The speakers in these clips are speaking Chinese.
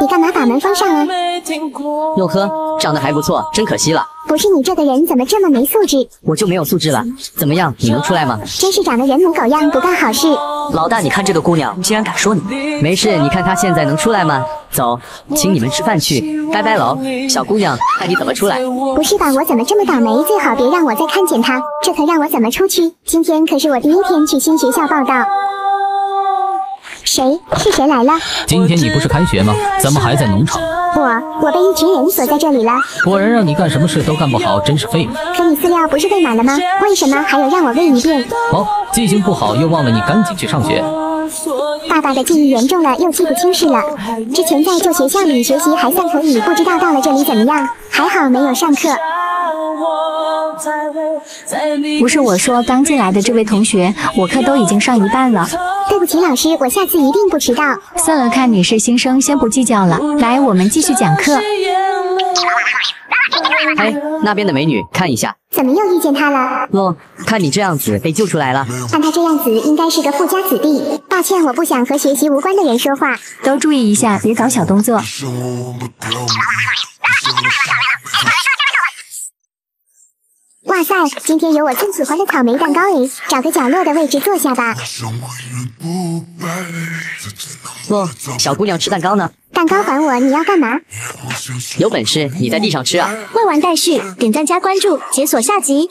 你干嘛把门封上啊？哟呵，长得还不错，真可惜了。不是你这个人怎么这么没素质？我就没有素质了。怎么样，你能出来吗？真是长得人模狗样，不干好事。老大，你看这个姑娘竟然敢说你。没事，你看她现在能出来吗？走，请你们吃饭去。拜拜喽，小姑娘，看你怎么出来。不是吧，我怎么这么倒霉？最好别让我再看见她，这可让我怎么出去？今天可是我第一天去新学校报道。谁？是谁来了？今天你不是开学吗？怎么还在农场？我我被一群人锁在这里了。果然让你干什么事都干不好，真是废物。可你饲料不是喂满了吗？为什么还有让我喂一遍？哦，记性不好又忘了，你赶紧去上学。爸爸的记忆严重了，又记不清事了。之前在旧学校里学习还算可以，不知道到了这里怎么样？还好没有上课。不是我说，刚进来的这位同学，我课都已经上一半了。对不起，老师，我下次一定不迟到。算了，看你是新生，先不计较了。来，我们继续讲课。哎，那边的美女，看一下。怎么又遇见他了？哦，看你这样子被救出来了。看他这样子，应该是个富家子弟。抱歉，我不想和学习无关的人说话。都注意一下，别搞小动作。哇塞，今天有我最喜欢的草莓蛋糕诶！找个角落的位置坐下吧。小姑娘吃蛋糕呢。蛋糕还我，你要干嘛？有本事你在地上吃啊！未完待续，点赞加关注，解锁下集。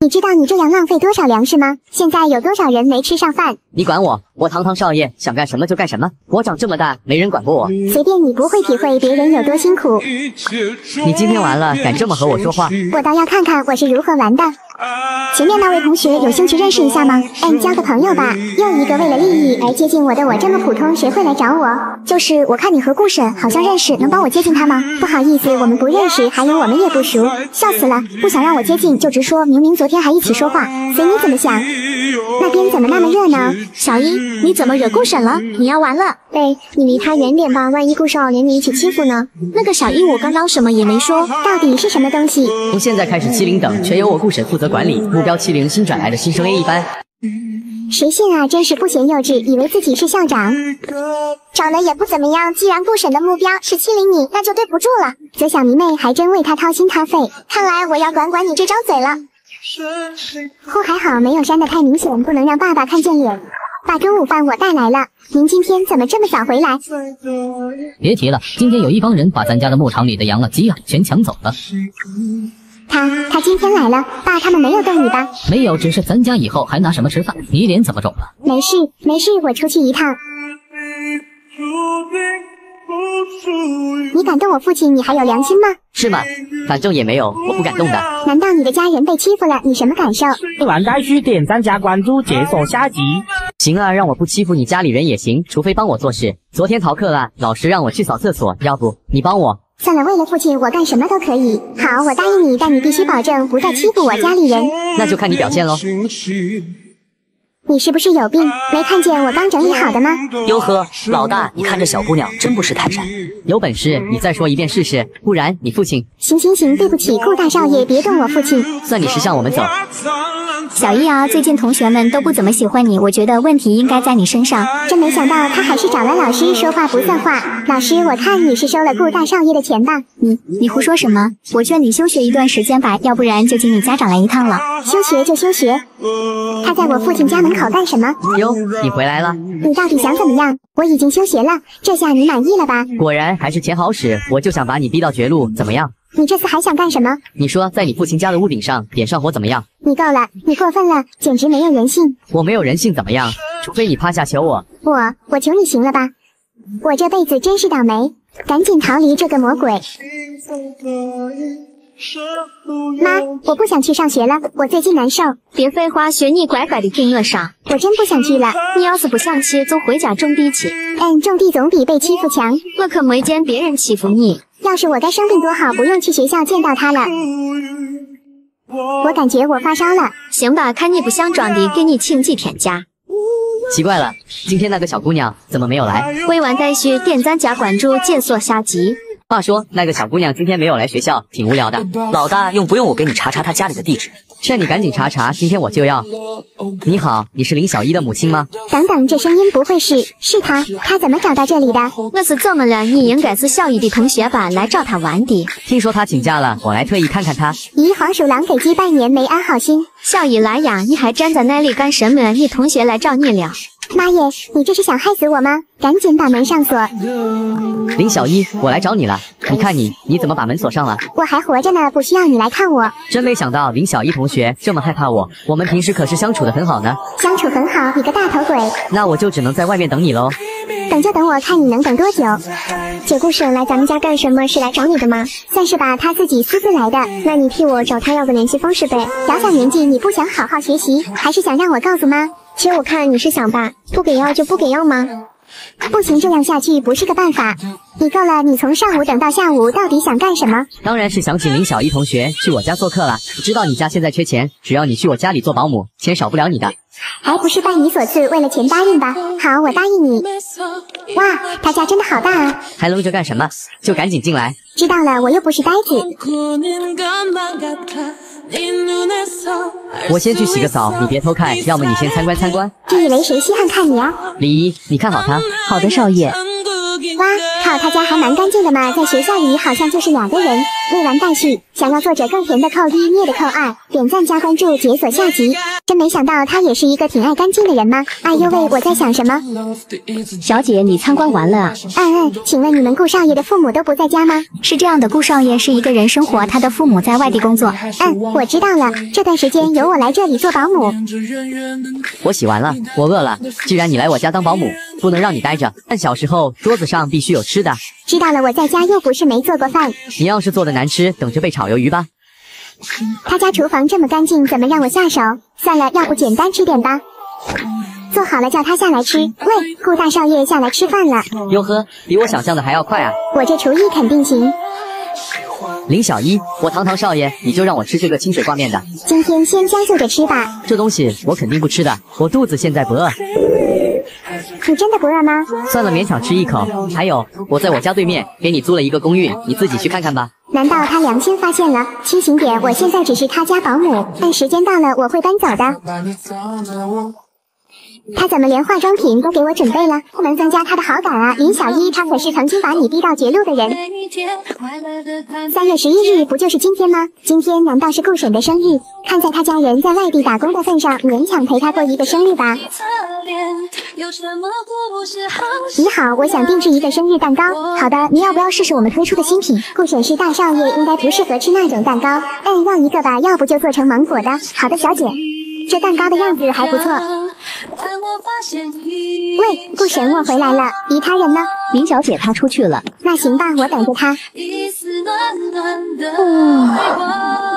你知道你这样浪费多少粮食吗？现在有多少人没吃上饭？你管我？我堂堂少爷，想干什么就干什么。我长这么大没人管过我。随便你，不会体会别人有多辛苦。你今天完了，敢这么和我说话？我倒要看看我是如何玩的。前面那位同学有兴趣认识一下吗？嗯，交个朋友吧。又一个为了利益而接近我的，我这么普通，谁会来找我？就是，我看你和顾婶好像认识，能帮我接近他吗？不好意思，我们不认识，还有我们也不熟。笑死了，不想让我接近就直说，明明昨天还一起说话，随你怎么想。那边怎么那么热闹？小一，你怎么惹顾婶了？你要完了。喂，你离他远点吧，万一顾少连你一起欺负呢？那个小一，我刚刚什么也没说，到底是什么东西？从现在开始，欺凌等全由我顾婶负责管理。目标欺凌新转来的新生 A 一班。谁信啊？真是不嫌幼稚，以为自己是校长，长得也不怎么样。既然顾婶的目标是欺凌你，那就对不住了。泽小迷妹还真为他掏心掏肺，看来我要管管你这张嘴了。呼，还好没有删的太明显，不能让爸爸看见脸。爸，中午饭我带来了。您今天怎么这么早回来？别提了，今天有一帮人把咱家的牧场里的羊啊、鸡啊全抢走了。他他今天来了，爸，他们没有动你吧？没有，只是咱家以后还拿什么吃饭？你脸怎么肿了？没事没事，我出去一趟。你敢动我父亲，你还有良心吗？是吗？反正也没有，我不敢动的。难道你的家人被欺负了？你什么感受？未完待续，点赞加关注，解锁下集。行啊，让我不欺负你家里人也行，除非帮我做事。昨天逃课了，老师让我去扫厕所，要不你帮我？算了，为了父亲，我干什么都可以。好，我答应你，但你必须保证不再欺负我家里人。那就看你表现喽。你是不是有病？没看见我刚整理好的吗？哟呵，老大，你看这小姑娘真不识泰山。有本事你再说一遍试试，不然你父亲……行行行，对不起，顾大少爷，别动我父亲。算你识相，我们走。小易啊，最近同学们都不怎么喜欢你，我觉得问题应该在你身上。真没想到他还是找了老师，说话不算话。老师，我看你是收了顾大少爷的钱吧？你你胡说什么？我劝你休学一段时间吧，要不然就请你家长来一趟了。休学就休学。他在我父亲家门口干什么？哟，你回来了。你到底想怎么样？我已经休学了，这下你满意了吧？果然还是钱好使，我就想把你逼到绝路，怎么样？你这次还想干什么？你说在你父亲家的屋顶上点上火怎么样？你够了，你过分了，简直没有人性。我没有人性怎么样？除非你趴下求我。我我求你行了吧？我这辈子真是倒霉，赶紧逃离这个魔鬼。妈，我不想去上学了，我最近难受。别废话，学你乖乖的听我说。我真不想去了。你要是不想去，就回家种地去。嗯，种地总比被欺负强。我可没见别人欺负你。要是我该生病多好，不用去学校见到他了。我感觉我发烧了。行吧，看你不想装的，给你请几天假。奇怪了，今天那个小姑娘怎么没有来？未完待续，点赞加关注，解锁下集。话说那个小姑娘今天没有来学校，挺无聊的。老大用不用我给你查查她家里的地址？劝你赶紧查查，今天我就要。你好，你是林小一的母亲吗？等等，这声音不会是是他？他怎么找到这里的？我是这么了，你应该是小一的同学吧？来找他玩的。听说他请假了，我来特意看看他。咦，黄鼠狼给鸡拜年，没安好心。小一来呀，你还站在那里干什么？你同学来找你了。妈耶，你这是想害死我吗？赶紧把门上锁！林小一，我来找你了。你看你，你怎么把门锁上了？我还活着呢，不需要你来看我。真没想到林小一同学这么害怕我。我们平时可是相处的很好呢。相处很好，你个大头鬼！那我就只能在外面等你喽。等就等，我看你能等多久。姐顾婶来咱们家干什么？是来找你的吗？算是吧，他自己私自来的。那你替我找他要个联系方式呗。小小年纪，你不想好好学习，还是想让我告诉妈？其实我看你是想吧，不给药就不给药吗？不行，这样下去不是个办法。你够了，你从上午等到下午，到底想干什么？当然是想请林小一同学去我家做客了。知道你家现在缺钱，只要你去我家里做保姆，钱少不了你的。还不是拜你所赐，为了钱答应吧？好，我答应你。哇，他家真的好大啊！还愣着干什么？就赶紧进来。知道了，我又不是呆子。我先去洗个澡，你别偷看，要么你先参观参观。你以为谁稀罕看你啊？李姨，你看好他。好的，少爷。哇，靠，他家还蛮干净的嘛，在学校里好像就是两个人。未完待续，想要作者更甜的扣一，虐的扣二，点赞加关注，解锁下集。真没想到他也是一个挺爱干净的人吗？哎呦喂，我在想什么？小姐，你参观完了啊？嗯嗯，请问你们顾少爷的父母都不在家吗？是这样的，顾少爷是一个人生活，他的父母在外地工作。嗯，我知道了，这段时间由我来这里做保姆。我洗完了，我饿了。既然你来我家当保姆，不能让你待着。但小时候桌子上必须有吃的。知道了，我在家又不是没做过饭。你要是做的难吃，等着被炒鱿鱼吧。他家厨房这么干净，怎么让我下手？算了，要不简单吃点吧。做好了叫他下来吃。喂，顾大少爷下来吃饭了。哟呵，比我想象的还要快啊！我这厨艺肯定行。林小一，我堂堂少爷，你就让我吃这个清水挂面的？今天先将就着吃吧。这东西我肯定不吃的，我肚子现在不饿。你真的不饿吗？算了，勉强吃一口。还有，我在我家对面给你租了一个公寓，你自己去看看吧。难道他良心发现了？清醒点，我现在只是他家保姆，但时间到了我会搬走的。他怎么连化妆品都给我准备了？不能增加他的好感啊！林小一，他可是曾经把你逼到绝路的人。三月十一日不就是今天吗？今天难道是顾婶的生日？看在他家人在外地打工的份上，勉强陪他过一个生日吧。你好，我想定制一个生日蛋糕。好的，你要不要试试我们推出的新品？顾婶是大少爷，应该不适合吃那种蛋糕。嗯，要一个吧，要不就做成芒果的。好的，小姐，这蛋糕的样子还不错。喂，顾神，我回来了。姨他人呢？林小姐她出去了。那行吧，我等着她。嗯，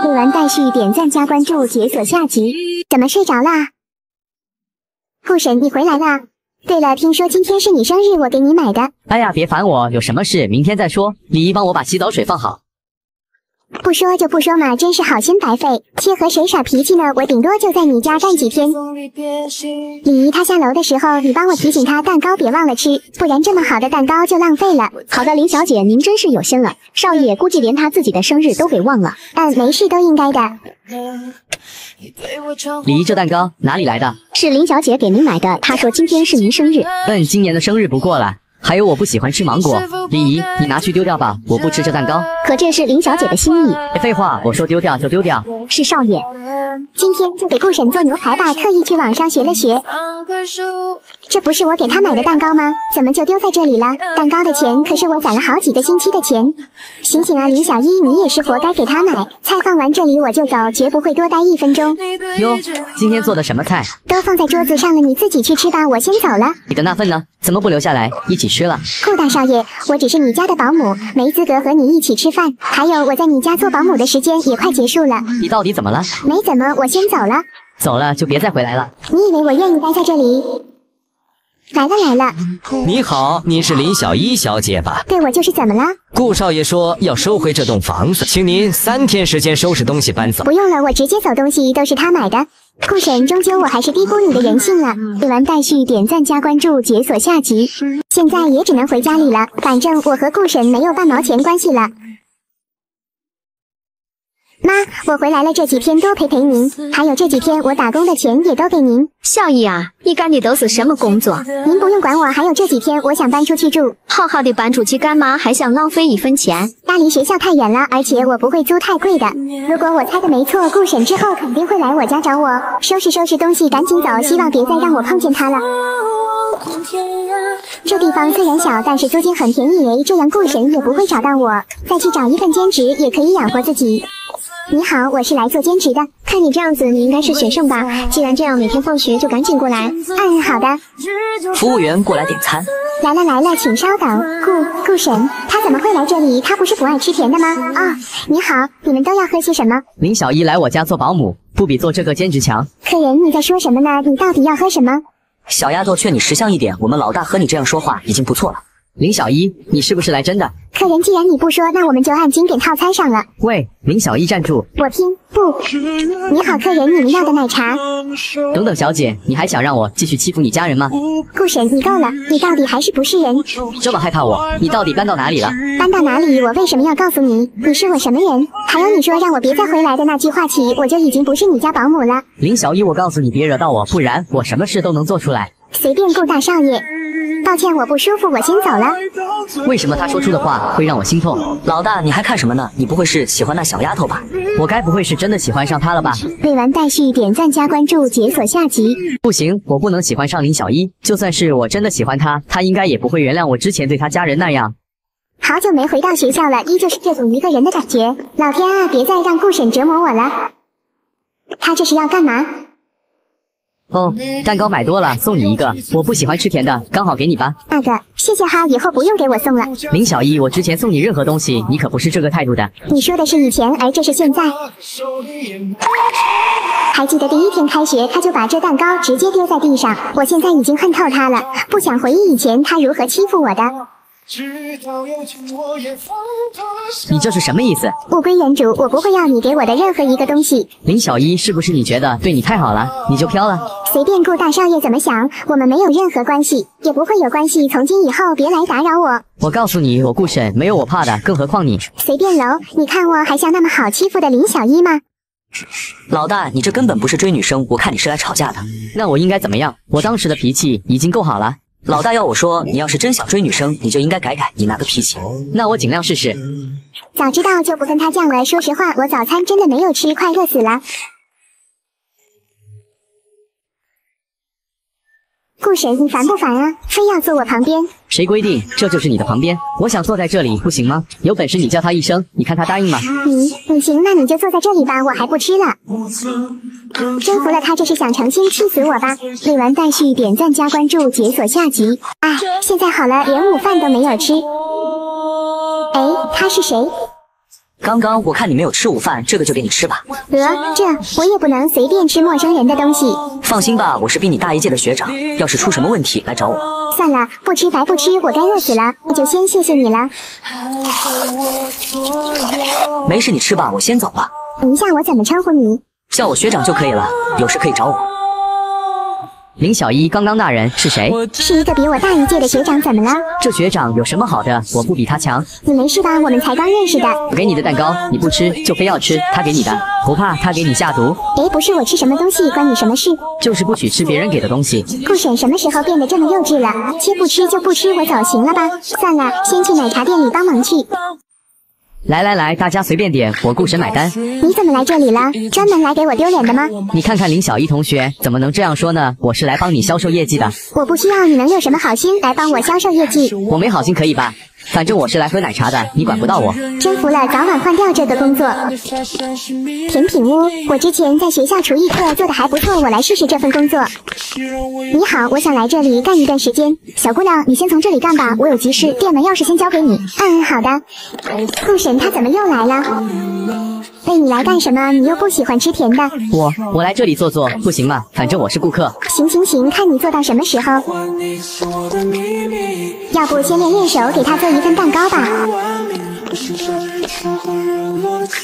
未完待续，点赞加关注，解锁下集。怎么睡着啦？顾神，你回来啦？对了，听说今天是你生日，我给你买的。哎呀，别烦我，有什么事明天再说。李姨，帮我把洗澡水放好。不说就不说嘛，真是好心白费。切和谁耍脾气呢？我顶多就在你家站几天。李姨她下楼的时候，你帮我提醒她蛋糕别忘了吃，不然这么好的蛋糕就浪费了。好的，林小姐，您真是有心了。少爷估计连他自己的生日都给忘了。嗯，没事，都应该的。李姨，这蛋糕哪里来的？是林小姐给您买的。她说今天是您生日。嗯，今年的生日不过了。还有我不喜欢吃芒果，李姨，你拿去丢掉吧，我不吃这蛋糕。可这是林小姐的心意。别废话，我说丢掉就丢掉。是少爷，今天就给顾婶做牛排吧，特意去网上学了学。这不是我给他买的蛋糕吗？怎么就丢在这里了？蛋糕的钱可是我攒了好几个星期的钱。醒醒啊，林小一，你也是活该给他买。菜放完这里我就走，绝不会多待一分钟。哟，今天做的什么菜？都放在桌子上了，你自己去吃吧，我先走了。你的那份呢？怎么不留下来一起吃了？顾大少爷，我只是你家的保姆，没资格和你一起吃饭。还有，我在你家做保姆的时间也快结束了。你到底怎么了？没怎么，我先走了。走了就别再回来了。你以为我愿意待在这里？来了来了。你好，您是林小一小姐吧？对，我就是。怎么了？顾少爷说要收回这栋房子，请您三天时间收拾东西搬走。不用了，我直接走，东西都是他买的。顾婶，终究我还是低估你的人性了。未完待续，点赞加关注，解锁下集。现在也只能回家里了，反正我和顾婶没有半毛钱关系了。妈，我回来了，这几天多陪陪您，还有这几天我打工的钱也都给您。小姨啊，你干的都是什么工作？您不用管我，还有这几天我想搬出去住。好好的搬出去干嘛？还想浪费一分钱？那离学校太远了，而且我不会租太贵的。如果我猜的没错，顾婶之后肯定会来我家找我。收拾收拾东西，赶紧走，希望别再让我碰见他了。这地方虽然小，但是租金很便宜，这样顾婶也不会找到我。再去找一份兼职，也可以养活自己。你好，我是来做兼职的。看你这样子，你应该是学生吧？既然这样，每天放学就赶紧过来。嗯，好的。服务员过来点餐。来了来了，请稍等。顾顾神，他怎么会来这里？他不是不爱吃甜的吗？哦，你好，你们都要喝些什么？林小一来我家做保姆，不比做这个兼职强。客人，你在说什么呢？你到底要喝什么？小丫头，劝你识相一点，我们老大和你这样说话已经不错了。林小一，你是不是来真的？客人，既然你不说，那我们就按经典套餐上了。喂，林小一，站住！我听不。你好，客人，你们要的奶茶。等等，小姐，你还想让我继续欺负你家人吗？顾婶，你够了，你到底还是不是人？这么害怕我？你到底搬到哪里了？搬到哪里？我为什么要告诉你？你是我什么人？还有你说让我别再回来的那句话起，我就已经不是你家保姆了。林小一，我告诉你，别惹到我，不然我什么事都能做出来。随便，顾大少爷。抱歉，我不舒服，我先走了。为什么他说出的话会让我心痛？老大，你还看什么呢？你不会是喜欢那小丫头吧？我该不会是真的喜欢上她了吧？未完待续，点赞加关注，解锁下集。不行，我不能喜欢上林小一。就算是我真的喜欢她，她应该也不会原谅我之前对她家人那样。好久没回到学校了，依旧是这种一个人的感觉。老天啊，别再让顾婶折磨我了。他这是要干嘛？哦，蛋糕买多了，送你一个。我不喜欢吃甜的，刚好给你吧。那个，谢谢哈，以后不用给我送了。林小一，我之前送你任何东西，你可不是这个态度的。你说的是以前，而这是现在。还记得第一天开学，他就把这蛋糕直接丢在地上。我现在已经恨透他了，不想回忆以前他如何欺负我的。你这是什么意思？物归原主，我不会要你给我的任何一个东西。林小一，是不是你觉得对你太好了，你就飘了？随便顾大少爷怎么想，我们没有任何关系，也不会有关系。从今以后别来打扰我。我告诉你，我顾沈没有我怕的，更何况你。随便喽，你看我还像那么好欺负的林小一吗？老大，你这根本不是追女生，我看你是来吵架的。那我应该怎么样？我当时的脾气已经够好了。老大要我说，你要是真想追女生，你就应该改改你那个脾气。那我尽量试试。早知道就不跟他犟了。说实话，我早餐真的没有吃，快饿死了。顾婶，你烦不烦啊？非要坐我旁边？谁规定这就是你的旁边？我想坐在这里，不行吗？有本事你叫他一声，你看他答应吗？你你行，那你就坐在这里吧，我还不吃了。征服了他，这是想成心气死我吧？未完待续，点赞加关注，解锁下集。哎，现在好了，连午饭都没有吃。哎，他是谁？刚刚我看你没有吃午饭，这个就给你吃吧。呃，这我也不能随便吃陌生人的东西。放心吧，我是比你大一届的学长，要是出什么问题来找我。算了，不吃白不吃，我该饿死了，那就先谢谢你了。没事，你吃吧，我先走了。等一下，我怎么称呼你？叫我学长就可以了，有事可以找我。林小一，刚刚那人是谁？是一个比我大一届的学长，怎么了？这学长有什么好的？我不比他强。你没事吧？我们才刚认识的。我给你的蛋糕，你不吃就非要吃，他给你的，不怕他给你下毒？哎，不是我吃什么东西，关你什么事？就是不许吃别人给的东西。顾婶什么时候变得这么幼稚了？切不吃就不吃，我走行了吧？算了，先去奶茶店里帮忙去。来来来，大家随便点，我顾神买单。你怎么来这里了？专门来给我丢脸的吗？你看看林小一同学，怎么能这样说呢？我是来帮你销售业绩的。我不需要你能有什么好心来帮我销售业绩。我没好心可以吧？反正我是来喝奶茶的，你管不到我。真服了，早晚换掉这个工作。甜品屋，我之前在学校厨艺课做的还不错，我来试试这份工作。你好，我想来这里干一段时间。小姑娘，你先从这里干吧，我有急事，店门钥匙先交给你。嗯，好的。顾神他怎么又来了？喂，你来干什么？你又不喜欢吃甜的。我我来这里坐坐，不行吗？反正我是顾客。行行行，看你坐到什么时候。要不先练练手，给他做一份蛋糕吧。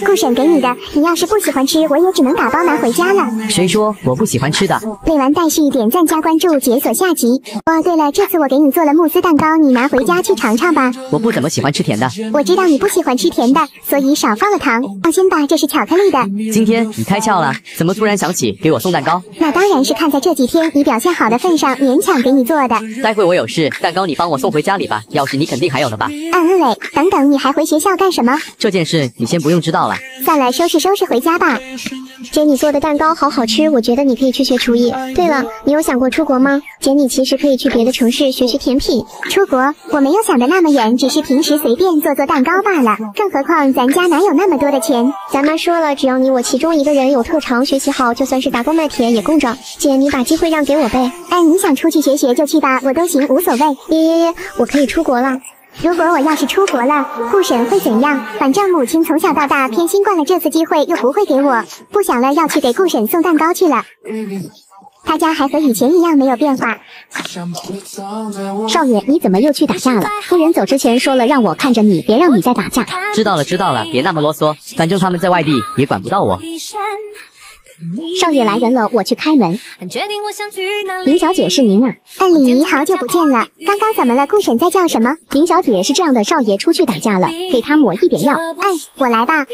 顾婶给你的，你要是不喜欢吃，我也只能打包拿回家了。谁说我不喜欢吃的？未完待续，点赞加关注，解锁下集。哦，对了，这次我给你做了慕斯蛋糕，你拿回家去尝尝吧。我不怎么喜欢吃甜的。我知道你不喜欢吃甜的，所以少放了糖。放心吧，这是巧克力的。今天你开窍了，怎么突然想起给我送蛋糕？那当然是看在这几天你表现好的份上，勉强给你做的。待会我有事，蛋糕你帮我送回家里吧。钥匙你肯定还有的吧？嗯嗯嘞，等等，你还回学校干什么？这件事你先不用知道了。算了，收拾收拾回家吧。姐，你做的蛋糕好好吃，我觉得你可以去学厨艺。对了，你有想过出国吗？姐，你其实可以去别的城市学学甜品。出国？我没有想的那么远，只是平时随便做做蛋糕罢了。更何况咱家哪有那么多的钱？咱妈说了，只要你我其中一个人有特长，学习好，就算是打工卖铁也供着。姐，你把机会让给我呗。哎，你想出去学学就去吧，我都行，无所谓。耶耶耶，我可以出国了。如果我要是出国了，顾婶会怎样？反正母亲从小到大偏心惯了，这次机会又不会给我，不想了，要去给顾婶送蛋糕去了。他家还和以前一样没有变化。少爷，你怎么又去打架了？夫人走之前说了，让我看着你，别让你再打架。知道了，知道了，别那么啰嗦，反正他们在外地也管不到我。少爷来人了，我去开门。林小姐是您啊？安礼仪，好久不见了。刚刚怎么了？顾婶在叫什么？林小姐是这样的，少爷出去打架了，给他抹一点药。哎，我来吧。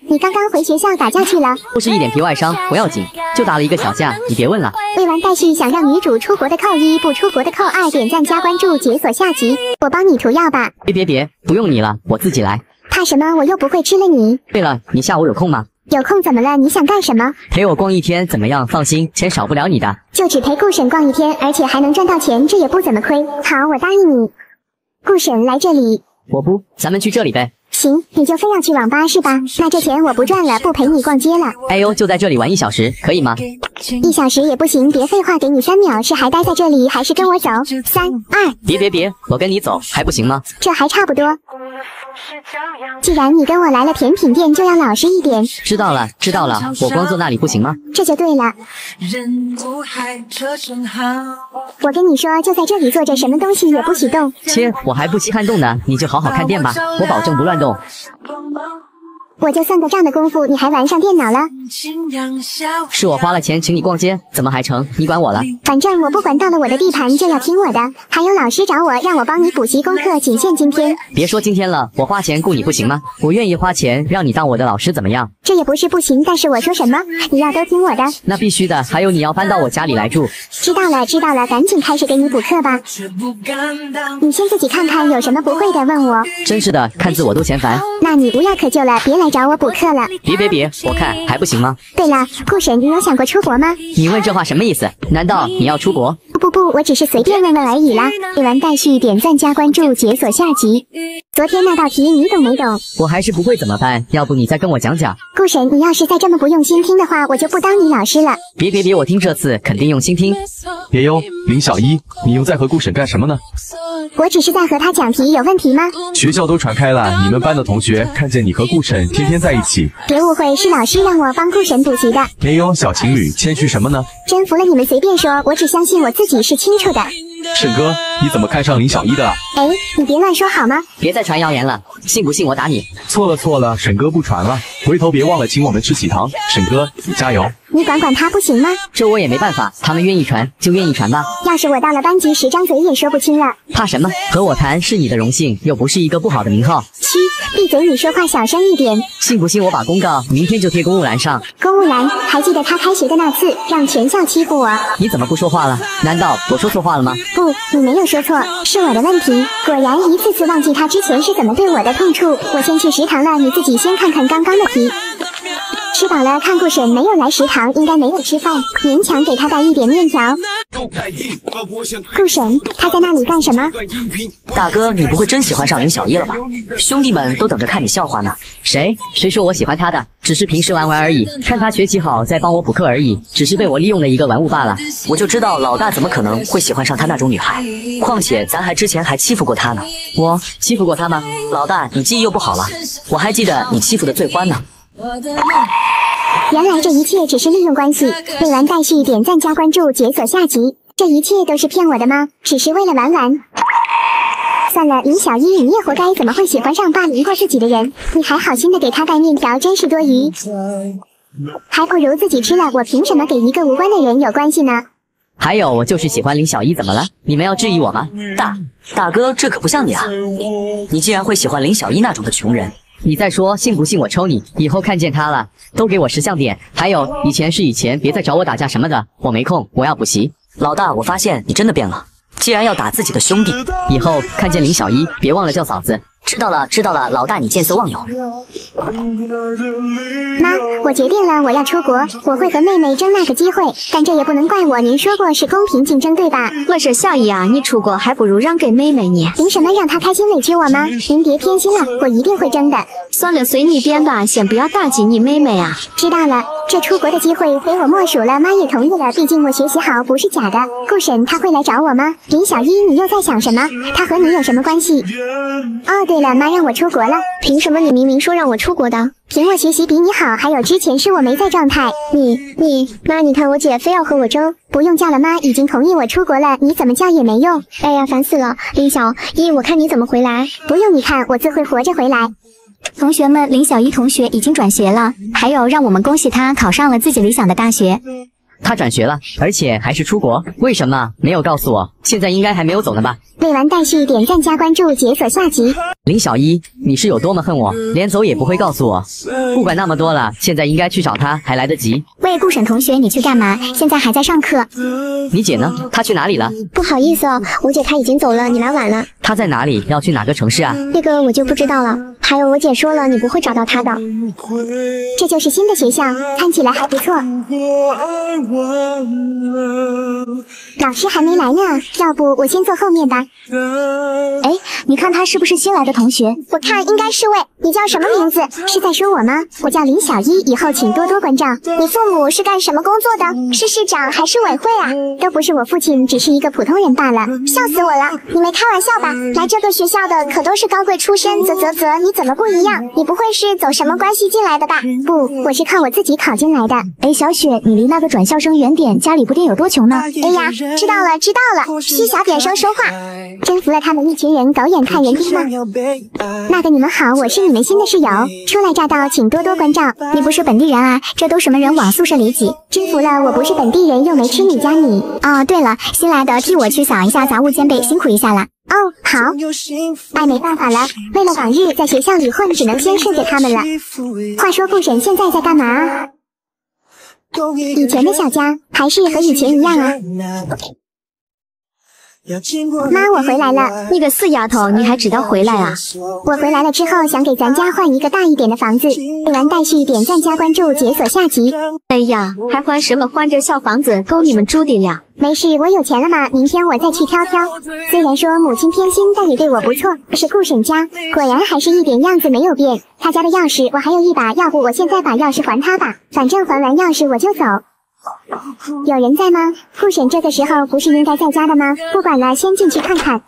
你刚刚回学校打架去了？不是一点皮外伤，不要紧，就打了一个小架，你别问了。未完待续，想让女主出国的扣一，不出国的扣二，点赞加关注，解锁下集。我帮你涂药吧。别别别，不用你了，我自己来。怕什么？我又不会吃了你。对了，你下午有空吗？有空怎么了？你想干什么？陪我逛一天怎么样？放心，钱少不了你的。就只陪顾婶逛一天，而且还能赚到钱，这也不怎么亏。好，我答应你。顾婶来这里，我不，咱们去这里呗。行，你就非要去网吧是吧？那这钱我不赚了，不陪你逛街了。哎呦，就在这里玩一小时，可以吗？一小时也不行，别废话，给你三秒，是还待在这里，还是跟我走？三二，别别别，我跟你走还不行吗？这还差不多。既然你跟我来了甜品店，就要老实一点。知道了，知道了，我光坐那里不行吗？这就对了。我跟你说，就在这里坐着，什么东西也不许动。切，我还不稀罕动呢，你就好好看店吧，我保证不乱动。我就算个账的功夫，你还玩上电脑了？是我花了钱请你逛街，怎么还成？你管我了？反正我不管，到了我的地盘就要听我的。还有老师找我，让我帮你补习功课，仅限今天。别说今天了，我花钱雇你不行吗？我愿意花钱让你当我的老师，怎么样？这也不是不行，但是我说什么，你要都听我的。那必须的，还有你要搬到我家里来住。知道了，知道了，赶紧开始给你补课吧。你先自己看看有什么不会的，问我。真是的，看字我都嫌烦。那你无药可救了，别来找我补课了。别别别，我看还不行吗？对了，顾婶，你有想过出国吗？你问这话什么意思？难道你要出国？不不不，我只是随便问问而已啦。未完待续，点赞加关注，解锁下集。昨天那道题你懂没懂？我还是不会怎么办？要不你再跟我讲讲。顾婶，你要是再这么不用心听的话，我就不当你老师了。别别别，我听这次肯定用心听。别哟，林小一，你又在和顾婶干什么呢？我只是在和他讲题，有问题吗？学校都传开了，你们班的同学看见你和顾婶天天在一起。别误会，是老师让我帮顾婶补习的。别哟，小情侣谦虚什么呢？真服了你们，随便说，我只相信我自己是清楚的。沈哥，你怎么看上林小一的了？哎，你别乱说好吗？别再传谣言了，信不信我打你？错了错了，沈哥不传了，回头别忘了请我们吃喜糖。沈哥，你加油！你管管他不行吗？这我也没办法，他们愿意传就愿意传吧。要是我到了班级，十张嘴也说不清了。怕什么？和我谈是你的荣幸，又不是一个不好的名号。七，闭嘴！你说话小声一点。信不信我把公告明天就贴公务栏上？公务栏？还记得他开学的那次，让全校欺负我。你怎么不说话了？难道我说错话了吗？不，你没有说错，是我的问题。果然一次次忘记他之前是怎么对我的痛处。我先去食堂了，你自己先看看刚刚的题。吃饱了，看顾婶没有来食堂，应该没有吃饭，勉强给他带一点面条。顾婶，他在那里干什么？大哥，你不会真喜欢上林小一了吧？兄弟们都等着看你笑话呢。谁？谁说我喜欢他的？只是平时玩玩而已，看他学习好，再帮我补课而已，只是被我利用的一个玩物罢了。我就知道老大怎么可能会喜欢上他那种女孩，况且咱还之前还欺负过他呢。我欺负过他吗？老大，你记忆又不好了，我还记得你欺负的最欢呢。原来这一切只是利用关系。未完待续，点赞加关注，解锁下集。这一切都是骗我的吗？只是为了玩玩？算了，林小一，你也活该，怎么会喜欢上霸凌过自己的人？你还好心的给他带面条，真是多余。还不如自己吃了，我凭什么给一个无关的人有关系呢？还有，我就是喜欢林小一，怎么了？你们要质疑我吗？大大哥，这可不像你啊！你竟然会喜欢林小一那种的穷人！你再说信不信我抽你？以后看见他了，都给我识相点。还有，以前是以前，别再找我打架什么的，我没空，我要补习。老大，我发现你真的变了，既然要打自己的兄弟，以后看见林小一，别忘了叫嫂子。知道了，知道了，老大你见色忘友。妈，我决定了，我要出国，我会和妹妹争那个机会，但这也不能怪我。您说过是公平竞争，对吧？我说小姨啊，你出国还不如让给妹妹呢。凭什么让她开心委屈我吗？您别偏心了，我一定会争的。算了，随你便吧，先不要打击你妹妹啊。知道了，这出国的机会非我莫属了。妈也同意了，毕竟我学习好不是假的。顾婶她会来找我吗？林小一，你又在想什么？她和你有什么关系？哦，对了，妈让我出国了。凭什么？你明明说让我出国的。凭我学习比你好，还有之前是我没在状态。你你妈，你看我姐非要和我争，不用叫了，妈已经同意我出国了，你怎么叫也没用。哎呀，烦死了！林小一，我看你怎么回来？不用你看，我自会活着回来。同学们，林小一同学已经转学了，还有让我们恭喜他考上了自己理想的大学。他转学了，而且还是出国，为什么没有告诉我？现在应该还没有走呢吧？未完待续，点赞加关注，解锁下集。林小一，你是有多么恨我，连走也不会告诉我？不管那么多了，现在应该去找他，还来得及。喂，顾沈同学，你去干嘛？现在还在上课。你姐呢？她去哪里了？不好意思哦，我姐她已经走了，你来晚了。她在哪里？要去哪个城市啊？那个我就不知道了。还有我姐说了，你不会找到她的。这就是新的学校，看起来还不错。老师还没来呢，要不我先坐后面吧。哎，你看他是不是新来的同学？我看应该是位。你叫什么名字？是在说我吗？我叫林小一，以后请多多关照。你父母是干什么工作的？是市长还是委会啊？都不是我父亲，只是一个普通人罢了。笑死我了！你没开玩笑吧？来这个学校的可都是高贵出身。啧啧啧，你怎么不一样？你不会是走什么关系进来的吧？不，我是靠我自己考进来的。哎，小雪，你离那个转校生远点，家里不定有多穷呢。哎呀，知道了知道了，嘘，小点声说话。征服了他们一群人，狗眼看人低吗？那个你们好，我是你们新的室友，初来乍到，请多多关照。你不是本地人啊？这都什么人往宿舍里挤？征服了，我不是本地人，又没吃你家米。哦，对了，新来的替我去扫一下杂物间被，辛苦一下了。哦，好。哎，没办法了，为了往日在学校里混，只能先顺着他们了。话说顾沈现在在干嘛啊？以前的小家还是和以前一样啊。妈，我回来了。你个死丫头，你还知道回来啊？我回来了之后，想给咱家换一个大一点的房子。未完待续，点赞加关注，解锁下集。哎呀，还换什么换？这小房子够你们住的了。没事，我有钱了嘛，明天我再去挑挑。虽然说母亲偏心，但也对我不错。是顾婶家，果然还是一点样子没有变。他家的钥匙我还有一把，要不我现在把钥匙还他吧？反正还完钥匙我就走。有人在吗？顾婶这个时候不是应该在家的吗？不管了，先进去看看。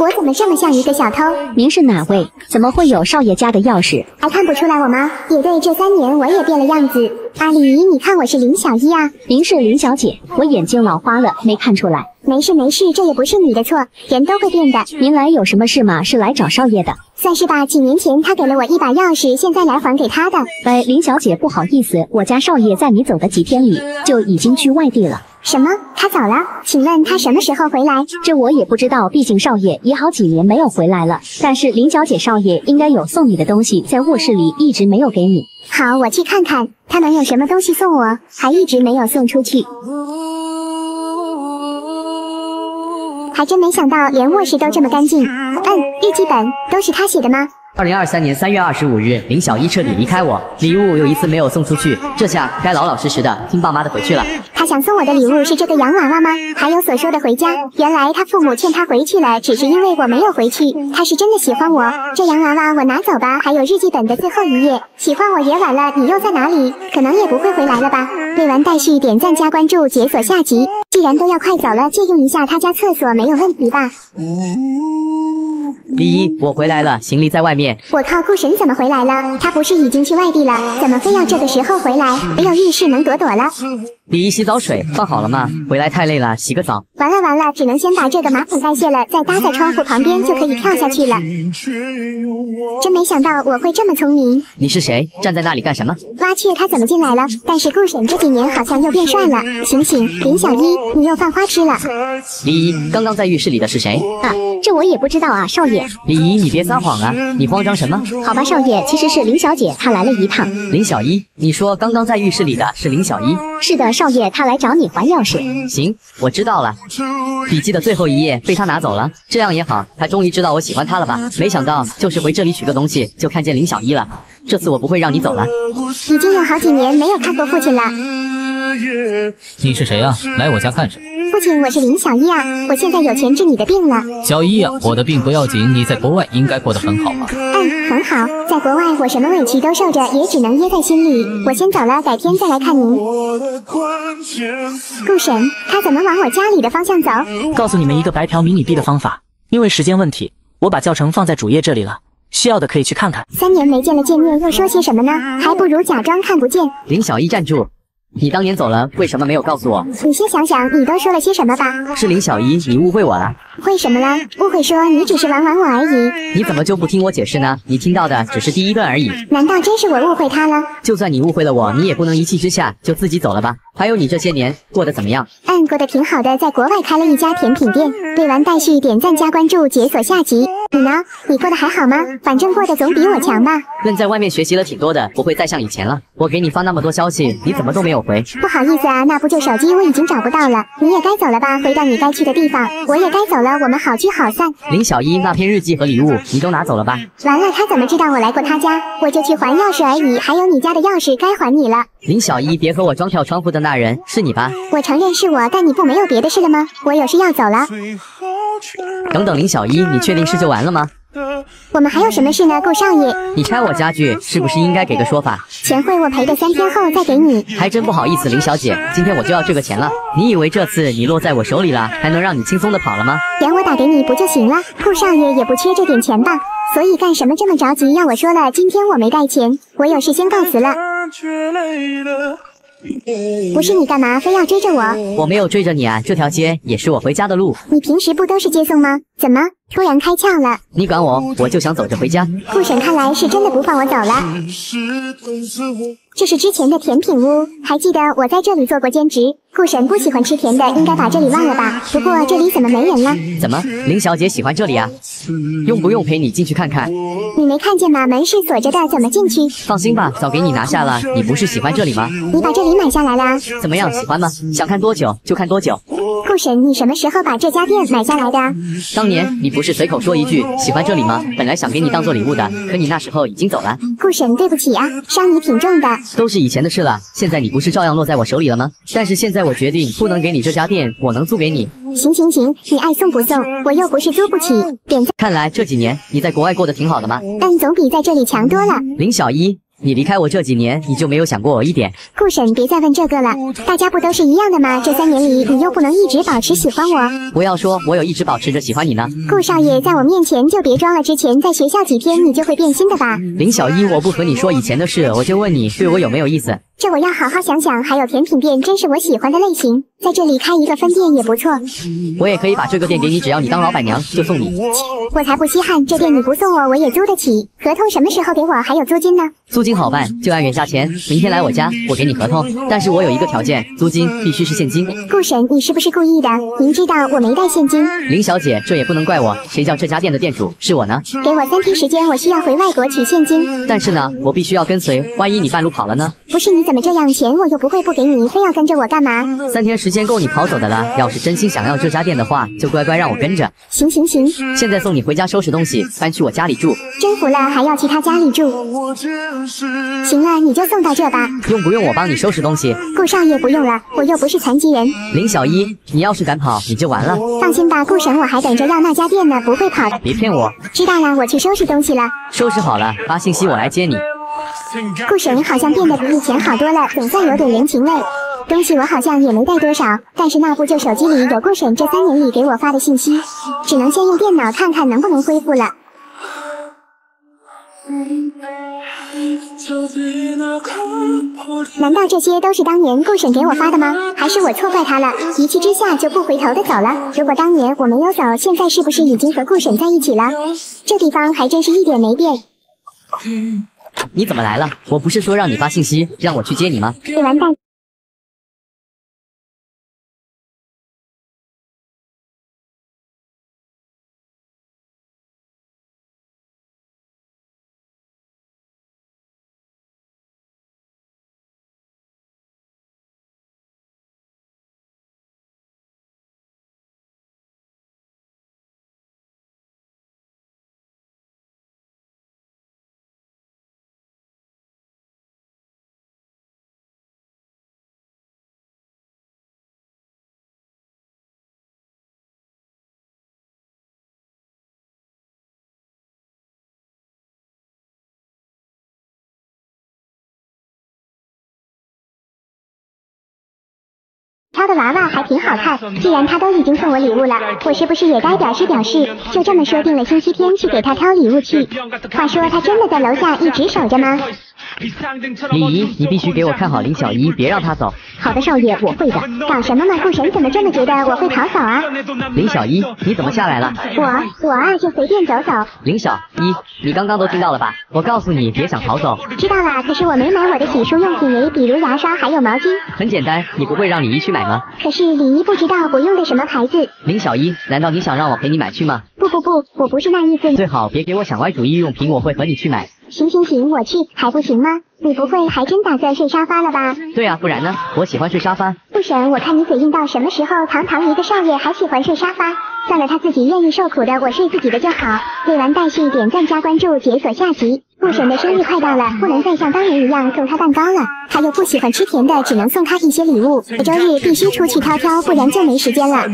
我怎么这么像一个小偷？您是哪位？怎么会有少爷家的钥匙？还看不出来我吗？也对，这三年我也变了样子。阿离，你看我是林小一啊。您是林小姐，我眼睛老花了，没看出来。没事没事，这也不是你的错，人都会变的。您来有什么事吗？是来找少爷的。算是吧，几年前他给了我一把钥匙，现在来还给他的。哎，林小姐，不好意思，我家少爷在你走的几天里就已经去外地了。什么？他走了？请问他什么时候回来？这我也不知道，毕竟少爷也好几年没有回来了。但是林小姐，少爷应该有送你的东西，在卧室里一直没有给你。好，我去看看他能有什么东西送我，还一直没有送出去。还真没想到，连卧室都这么干净。嗯，日记本都是他写的吗？二零二三年三月二十五日，林小一彻底离开我，礼物有一次没有送出去，这下该老老实实的听爸妈的回去了。他想送我的礼物是这个洋娃娃吗？还有所说的回家，原来他父母劝他回去了，只是因为我没有回去。他是真的喜欢我，这洋娃娃我拿走吧。还有日记本的最后一页，喜欢我也晚了，你又在哪里？可能也不会回来了吧。未完待续，点赞加关注，解锁下集。既然都要快走了，借用一下他家厕所没有问题吧？李一，我回来了，行李在外面。我靠，顾神怎么回来了？他不是已经去外地了？怎么非要这个时候回来？没有浴室能躲躲了？李一，洗澡水放好了吗？回来太累了，洗个澡。完了完了，只能先把这个马桶盖卸了，再搭在窗户旁边就可以跳下去了。真没想到我会这么聪明。你是谁？站在那里干什么？挖去他怎么进来了？但是顾婶这几年好像又变帅了。醒醒，林小一，你又犯花痴了。李一，刚刚在浴室里的是谁？啊，这我也不知道啊，少爷。李姨，你别撒谎啊！你慌张什么？好吧，少爷，其实是林小姐，她来了一趟。林小一，你说刚刚在浴室里的是林小一？是的，少爷，她来找你还钥匙。行，我知道了。笔记的最后一页被他拿走了，这样也好，他终于知道我喜欢他了吧？没想到就是回这里取个东西，就看见林小一了。这次我不会让你走了。已经有好几年没有看过父亲了。你是谁啊？来我家干什么？父亲，我是林小一啊，我现在有钱治你的病了。小一啊，我的病不要紧，你在国外应该过得很好吧？嗯，很好，在国外我什么委屈都受着，也只能噎在心里。我先走了，改天再来看您。顾神，他怎么往我家里的方向走？告诉你们一个白嫖迷你币的方法，因为时间问题，我把教程放在主页这里了，需要的可以去看看。三年没见了，见面又说些什么呢？还不如假装看不见。林小一站住！你当年走了，为什么没有告诉我？你先想想，你都说了些什么吧？是林小一，你误会我了。为什么了？误会说你只是玩玩我而已。你怎么就不听我解释呢？你听到的只是第一段而已。难道真是我误会他了？就算你误会了我，你也不能一气之下就自己走了吧？还有你这些年过得怎么样？嗯，过得挺好的，在国外开了一家甜品店。未完待续，点赞加关注，解锁下集。你呢？你过得还好吗？反正过得总比我强吧。愣在外面学习了挺多的，不会再像以前了。我给你发那么多消息，你怎么都没有回？不好意思啊，那部旧手机我已经找不到了。你也该走了吧？回到你该去的地方。我也该走了，我们好聚好散。林小一那篇日记和礼物你都拿走了吧？完了，他怎么知道我来过他家？我就去还钥匙而已，还有你家的钥匙该还你了。林小一，别和我装跳窗户的那人是你吧？我承认是我，但你不没有别的事了吗？我有事要走了。等等，林小一，你确定是就完了吗？我们还有什么事呢，顾少爷？你拆我家具是不是应该给个说法？钱会我赔的三天后再给你。还真不好意思，林小姐，今天我就要这个钱了。你以为这次你落在我手里了，还能让你轻松的跑了吗？钱我打给你不就行了？顾少爷也不缺这点钱吧？所以干什么这么着急要我说了？今天我没带钱，我有事先告辞了。不是你干嘛非要追着我？我没有追着你啊，这条街也是我回家的路。你平时不都是接送吗？怎么突然开窍了？你管我，我就想走着回家。顾婶看来是真的不放我走了。这是之前的甜品屋，还记得我在这里做过兼职。顾婶不喜欢吃甜的，应该把这里忘了吧？不过这里怎么没人了？怎么，林小姐喜欢这里啊？用不用陪你进去看看？你没看见吗？门是锁着的，怎么进去？放心吧，早给你拿下了。你不是喜欢这里吗？你把这里买下来了？怎么样，喜欢吗？想看多久就看多久。顾婶，你什么时候把这家店买下来的？当年你不是随口说一句喜欢这里吗？本来想给你当做礼物的，可你那时候已经走了。顾婶，对不起啊，伤你挺重的。都是以前的事了，现在你不是照样落在我手里了吗？但是现在我决定不能给你这家店，我能租给你。行行行，你爱送不送，我又不是租不起。点赞。看来这几年你在国外过得挺好的吗？但总比在这里强多了。林小一。你离开我这几年，你就没有想过我一点？顾婶，别再问这个了，大家不都是一样的吗？这三年里，你又不能一直保持喜欢我。不要说，我有一直保持着喜欢你呢。顾少爷，在我面前就别装了，之前在学校几天，你就会变心的吧？林小一，我不和你说以前的事，我就问你对我有没有意思？这我要好好想想。还有甜品店，真是我喜欢的类型，在这里开一个分店也不错。我也可以把这个店给你，只要你当老板娘，就送你。我才不稀罕，这店你不送我，我也租得起。合同什么时候给我？还有租金呢？租金好办，就按原价钱。明天来我家，我给你合同。但是我有一个条件，租金必须是现金。顾婶，你是不是故意的？明知道我没带现金。林小姐，这也不能怪我，谁叫这家店的店主是我呢？给我三天时间，我需要回外国取现金。但是呢，我必须要跟随，万一你半路跑了呢？不是你怎么这样？钱我又不会不给你，非要跟着我干嘛？三天时间够你跑走的了。要是真心想要这家店的话，就乖乖让我跟着。行行行，现在送你回家收拾东西，搬去我家里住。真服了，还要去他家里住？行了，你就送到这吧。用不用我帮你收拾东西？顾少爷不用了，我又不是残疾人。林小一，你要是敢跑，你就完了。放心吧，顾神，我还等着要那家店呢，不会跑的。别骗我。知道了，我去收拾东西了。收拾好了，发信息我来接你。顾婶好像变得比以前好多了，总算有点人情味。东西我好像也没带多少，但是那部旧手机里有顾婶这三年里给我发的信息，只能先用电脑看看能不能恢复了。难道这些都是当年顾婶给我发的吗？还是我错怪他了？一气之下就不回头的走了。如果当年我没有走，现在是不是已经和顾婶在一起了？这地方还真是一点没变。你怎么来了？我不是说让你发信息让我去接你吗？挑的娃娃还挺好看，既然他都已经送我礼物了，我是不是也该表示表示？就这么说定了星期天去给他挑礼物去。话说他真的在楼下一直守着吗？李姨，你必须给我看好林小一，别让她走。好的，少爷，我会的。搞什么嘛？顾神怎么这么觉得我会逃走啊？林小一，你怎么下来了？我我啊，就随便走走。林小一，你刚刚都听到了吧？我告诉你，别想逃走。知道了，可是我没买我的洗漱用品诶，比如牙刷还有毛巾。很简单，你不会让李姨去买吗？可是李姨不知道我用的什么牌子。林小一，难道你想让我陪你买去吗？不不不，我不是那意思。最好别给我想歪主意，用品我会和你去买。行行行，我去，还不行吗？你不会还真打算睡沙发了吧？对啊，不然呢？我喜欢睡沙发。不神，我看你嘴硬到什么时候？堂堂一个少爷还喜欢睡沙发？算了，他自己愿意受苦的，我睡自己的就好。未完待续，点赞加关注，解锁下集。顾婶的生日快到了，不能再像当年一样送她蛋糕了。他又不喜欢吃甜的，只能送她一些礼物。我周日必须出去挑挑，不然就没时间了。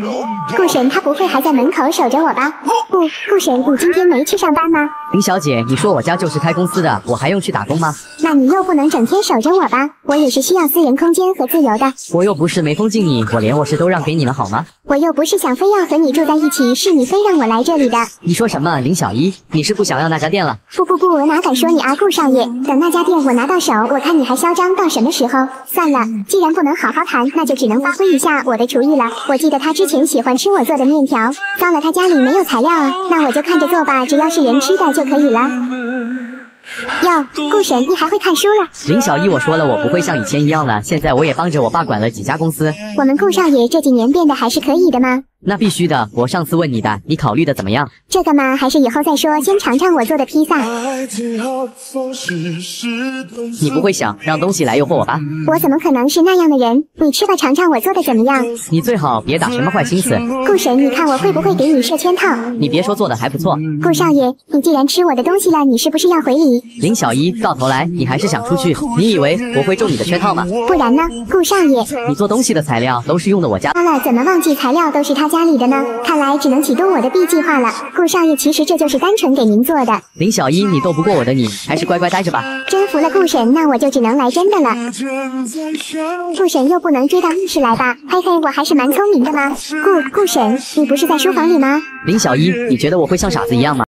顾婶，他不会还在门口守着我吧？顾顾婶，你今天没去上班吗？林小姐，你说我家就是开公司的，我还用去打工吗？那你又不能整天守着我吧？我也是需要私人空间和自由的。我又不是没封禁你，我连卧室都让给你了好吗？我又不是想非要和你住在一起，是你非让我来这里的。你说什么，林小一？你是不想要那家店了？不不不，我哪敢说你啊，顾少爷。等那家店我拿到手，我看你还嚣张到什么时候？算了，既然不能好好谈，那就只能发挥一下我的厨艺了。我记得他之前喜欢吃我做的面条，糟了，他家里没有材料啊，那我就看着做吧，只要是人吃的就可以了。哟，顾神，你还会看书了？林小一，我说了，我不会像以前一样了。现在我也帮着我爸管了几家公司。我们顾少爷这几年变得还是可以的吗？那必须的。我上次问你的，你考虑的怎么样？这个嘛，还是以后再说。先尝尝我做的披萨。你不会想让东西来诱惑我吧？我怎么可能是那样的人？你吃吧，尝尝我做的怎么样？你最好别打什么坏心思。顾神，你看我会不会给你设圈套？你别说做的还不错。顾少爷，你既然吃我的东西了，你是不是要回礼？林小一，到头来你还是想出去？你以为我会中你的圈套吗？不然呢？顾少爷，你做东西的材料都是用的我家。糟了，怎么忘记材料都是他家里的呢？看来只能启动我的 B 计划了。顾少爷，其实这就是单纯给您做的。林小一，你斗不过我的，你还是乖乖待着吧。真服了顾神，那我就只能来真的了。顾神又不能追到浴室来吧？嘿嘿，我还是蛮聪明的嘛。顾顾神，你不是在书房里吗？林小一，你觉得我会像傻子一样吗？